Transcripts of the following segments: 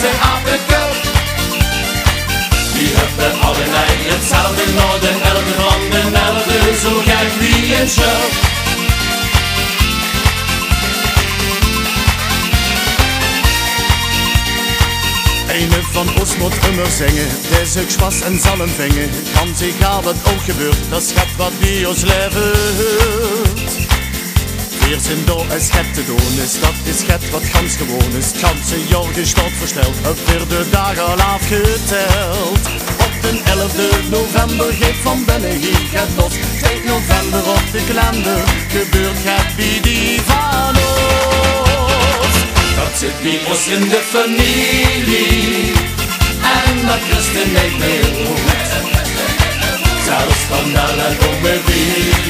Zijn apenkel. Die hebben allebei hetzelfde noorden, elke van de elfde, zo gek wie een show. Eine van ons moet immer zingen, deze Spaß en zal vingen. Kan zich aan wat ook gebeurt, dat schat wat bij ons leven hoort. Wir sind da, es het te doen is, dat is het wat ganz gewoon is. Die stad versteld, het weer de dagen al afgeteld. Op de 11e november geeft van hier het los. 2 november op de kalender, gebeurt bij die van ons. Dat zit bij ons in de familie. En dat Christen niet meer. Zelfs van alle ome Willy.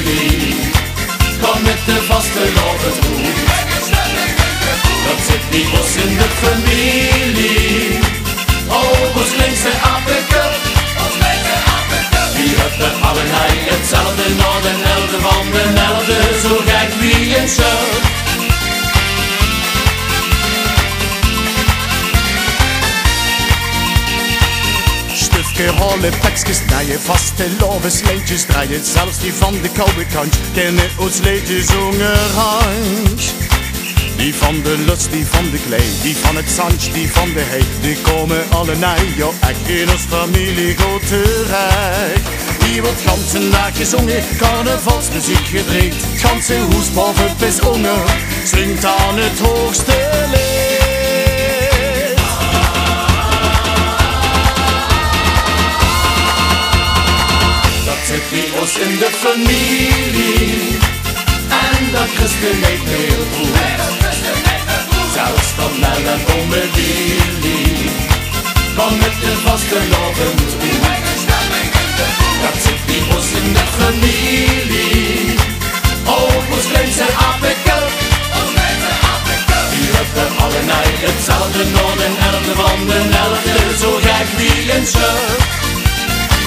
De vaste loven goed. Dat zit bij ons in de familie. Oh, ons linkse apenkel. Die hebben allebei hetzelfde noorden, elfde van de elfde. Zo gek wie een show. Holle tekstjes draaien, vaste loves leedjes draaien. Zelfs die van de koude kant kennen ons liedjes zongerhand. Die van de lust, die van de klei, die van het zand, die van de hei. Die komen alle naar jou, echt in ons familie goed terecht. Hier wordt ganse dag gezongen, carnavalsmuziek. Het ganse hoes boven bis zingt aan het hoogste leed. Ons in de familie. En dat Christen niet meer hoeft. Zelfs van Nel en ome Willy. Kom met de vaste toe. Dat zit bij ons in de familie. Oh, ons kleinste apenkel. Die hebben allebei hetzelfde noorden, elfde van de elfde. Zo gek wie een show.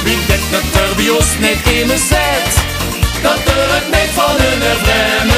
Wie denkt dat er bij ons niet in zit Dat er het niet van hun vreemd